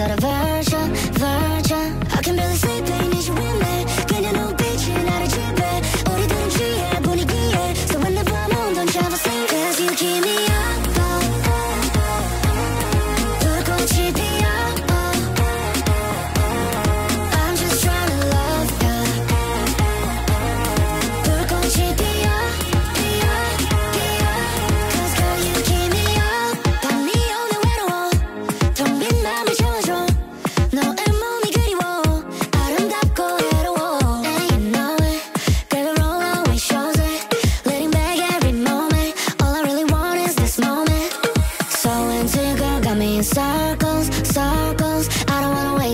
out of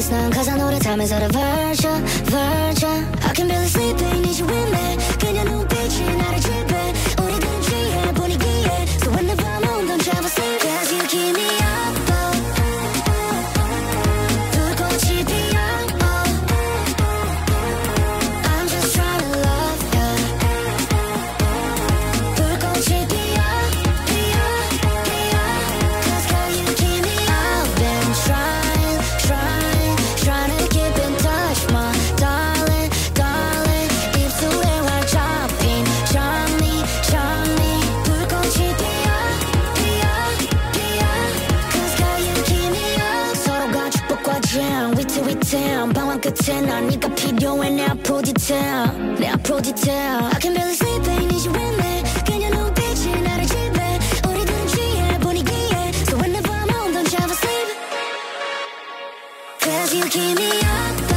Cause I know the time is out of virtue, virtue I can barely sleep in to 10 난 네가 필요해 내 앞으로 디테일 내 앞으로 디테일 I can barely sleep I need you in there. 그녀 눈빛이 나를 지배 우리들은 취해 분위기에 So whenever I'm home don't you ever sleep? Cause you keep me up.